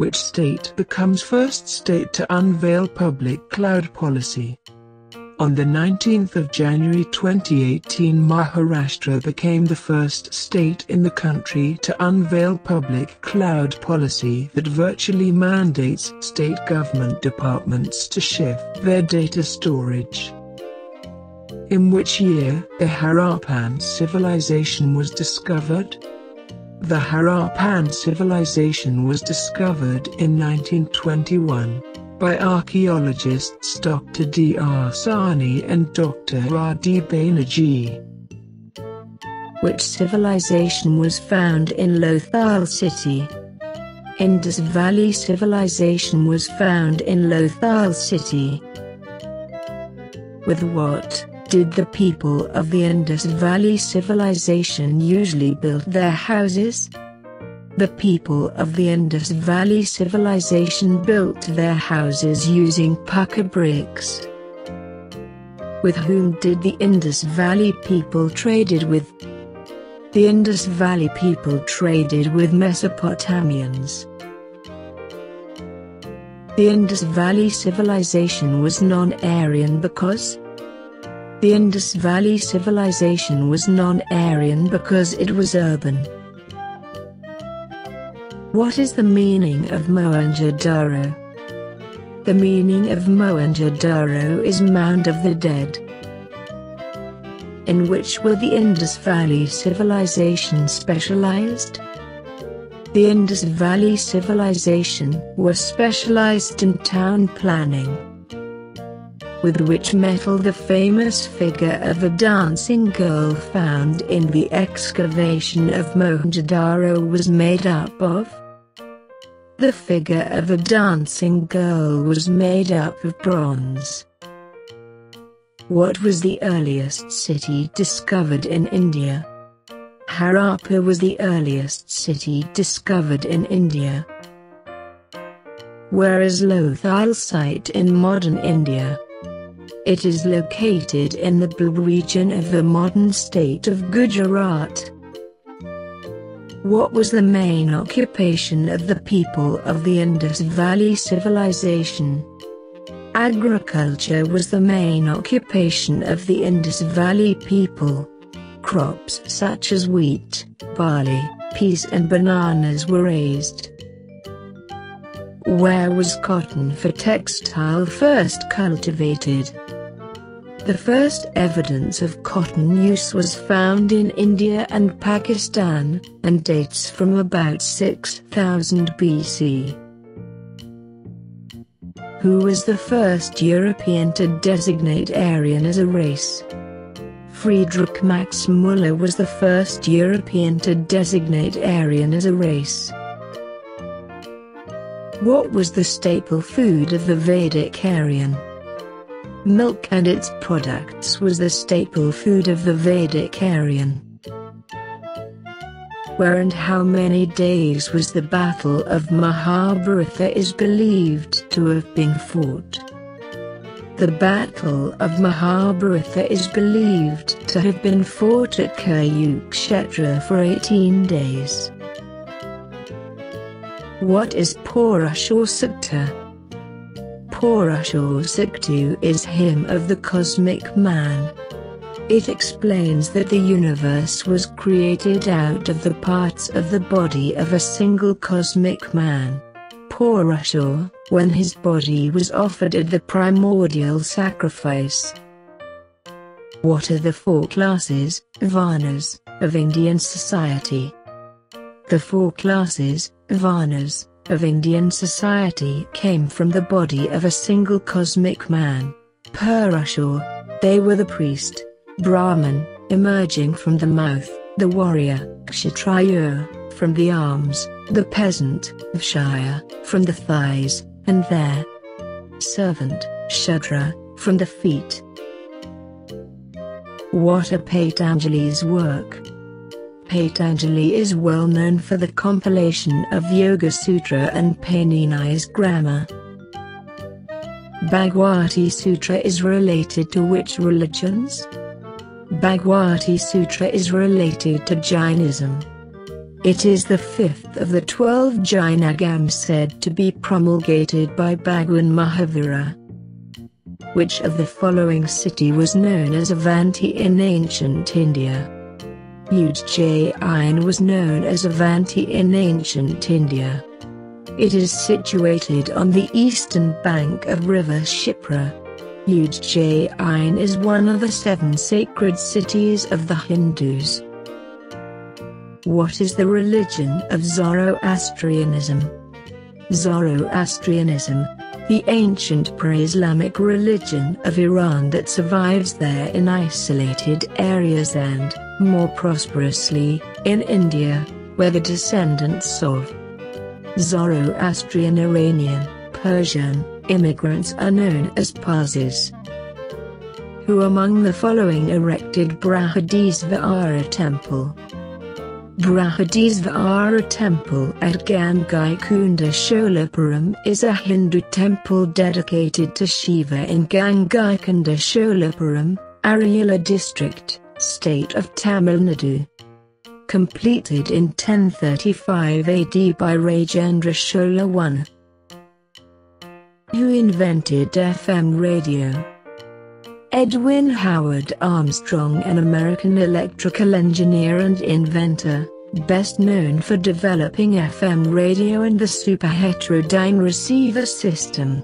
Which state becomes first state to unveil public cloud policy? On the 19th of January 2018 Maharashtra became the first state in the country to unveil public cloud policy that virtually mandates state government departments to shift their data storage. In which year the Harappan civilization was discovered? The Harappan civilization was discovered in 1921 by archaeologists Dr. D. R. Sahni and Dr. R. D. Banerjee. Which civilization was found in Lothal city? Indus Valley civilization was found in Lothal city. With what? Did the people of the Indus Valley Civilization usually build their houses? The people of the Indus Valley Civilization built their houses using pucca bricks. With whom did the Indus Valley people traded with? The Indus Valley people traded with Mesopotamians. The Indus Valley Civilization was non-Aryan because the Indus Valley civilization was non-Aryan because it was urban. What is the meaning of Mohenjo-Daro? The meaning of Mohenjo-Daro is Mound of the Dead. In which were the Indus Valley civilization specialized? The Indus Valley civilization was specialized in town planning with which metal the famous figure of a dancing girl found in the excavation of Mohenjo-Daro was made up of? The figure of a dancing girl was made up of bronze. What was the earliest city discovered in India? Harappa was the earliest city discovered in India. Where is Lothal site in modern India? It is located in the Bhuj region of the modern state of Gujarat. What was the main occupation of the people of the Indus Valley Civilization? Agriculture was the main occupation of the Indus Valley people. Crops such as wheat, barley, peas and bananas were raised. Where was cotton for textile first cultivated? The first evidence of cotton use was found in India and Pakistan, and dates from about 6000 BC. Who was the first European to designate Aryan as a race? Friedrich Max Müller was the first European to designate Aryan as a race. What was the staple food of the Vedic Aryan? Milk and its products was the staple food of the Vedic Aryan. Where and how many days was the Battle of Mahabharata is believed to have been fought. The Battle of Mahabharata is believed to have been fought at Kurukshetra for 18 days. What is Purusha Sukta? Purusha Sukta is hymn of the cosmic man. It explains that the universe was created out of the parts of the body of a single cosmic man. Purusha, when his body was offered at the primordial sacrifice. What are the four classes, varnas, of Indian society? The four classes, varnas, of Indian society came from the body of a single cosmic man, Purusha. They were the priest, Brahman, emerging from the mouth, the warrior, Kshatriya, from the arms, the peasant, Vaishya, from the thighs, and their servant, Shudra, from the feet. What a Patanjali's work! Patanjali is well known for the compilation of Yoga Sutra and Panini's grammar. Bhagavati Sutra is related to which religions? Bhagavati Sutra is related to Jainism. It is the fifth of the twelve Jainagams said to be promulgated by Bhagwan Mahavira. Which of the following city was known as Avanti in ancient India? Ujjain was known as Avanti in ancient India. It is situated on the eastern bank of river Shipra. Ujjain is one of the seven sacred cities of the Hindus. What is the religion of Zoroastrianism? Zoroastrianism, the ancient pre-Islamic religion of Iran that survives there in isolated areas and, more prosperously, in India, where the descendants of Zoroastrian Iranian, Persian, immigrants are known as Parsis. Who among the following erected Brihadisvara temple? Brihadisvara temple at Gangaikonda Cholapuram is a Hindu temple dedicated to Shiva in Gangaikonda Cholapuram, Ariyala district, state of Tamil Nadu completed in 1035 AD by Rajendra Chola I. Who invented FM radio? Edwin Howard Armstrong an American electrical engineer and inventor, best known for developing FM radio and the super heterodyne receiver system.